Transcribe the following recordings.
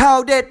ข่าวเด็ด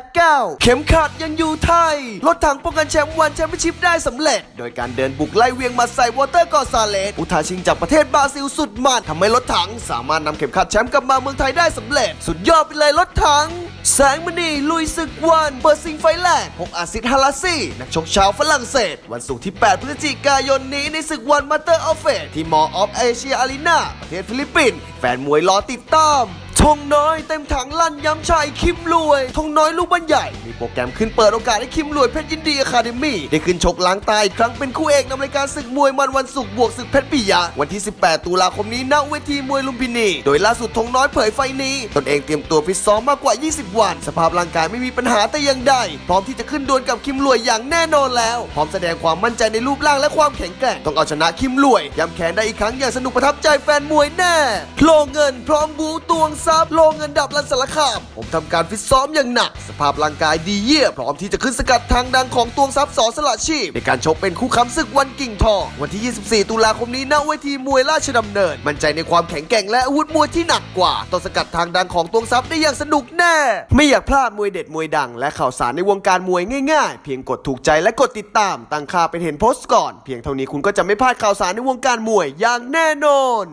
789 เข็มขัดยังอยู่ไทยรถถังป้องกันแชมป์ ONE Championship ได้สำเร็จ โดยการเดินบุกไล่เหวี่ยงหมัดใส่วอลเตอร์กอนซาลเวสผู้ท้าชิงจากประเทศบราซิลสุดมันทำให้รถถัง สามารถนำเข็มขัดแชมป์กลับมาเมืองไทยได้สำเร็จ สุดยอดไปเลยรถถัง แสงมณีลุยศึก ONE เปิดซิงไฟต์แรกพบอาซิดฮาลาซีนักชกชาวฝรั่งเศส วันศุกร์ที่ 8 พฤศจิกายนนี้ในศึก ONE Masters of Fate ที่ Mall of Asia Arena ประเทศฟิลิปปินส์แฟนมวยรอติดตาม ทงน้อยเต็มถังลั่นย้ำชัยคิมรวยทงน้อยลูกบ้านใหญ่ มีโปรแกรมขึ้นเปิดโอกาสให้คิมรวยเพชรยินดีอะคาเดมี่ได้ขึ้นชกล้างตาอีกครั้งเป็นคู่เอกนำรายการศึกมวยมันวันศุกร์บวกศึกเพชรปิยะวันที่ 18 ตุลาคมนี้ณเวทีมวยลุมพินี โดยล่าสุดทงน้อยเผยไฟต์นี้ ตนเองเตรียมตัวฟิตซ้อมมากกว่า 20 วัน สภาพร่างกายไม่มีปัญหาแต่อย่างใดพร้อมที่จะขึ้นดวลกับคิมรวยอย่างแน่นอนแล้ว พร้อมแสดงความมั่นใจในรูปร่างและความแข็งแกร่งต้องเอาชนะคิมรวยย้ำแค้นได้อีกครั้งอย่างสนุกประทับใจแฟนมวยแน่โลเงินพร้อมบูตวงซับโลเงินดับลันสารคามผมทำการฟิตซ้อมอย่างหนัก สภาพร่างกายดีเยี่ยพร้อมที่จะขึ้นสกัดทางดังของตวงซับสอสละชีพ ในการชกเป็นคู่ค้ำศึกวันกิ่งทองวันที่ 24 ตุลาคมนี้ณเวทีมวยราชดำเนิน มั่นใจในความแข็งแกร่งและอาวุธมวยที่หนักกว่าต้อสกัดทางดังของตวงซับได้อย่างสนุกแน่ ไม่อยากพลาดมวยเด็ดมวยดัง และข่าวสารในวงการมวยง่ายๆ เพียงกดถูกใจและกดติดตามตั้งค่าเป็นเห็นโพสต์ก่อน เพียงเท่านี้คุณก็จะไม่พลาดข่าวสารในวงการมวยอย่างแน่นอน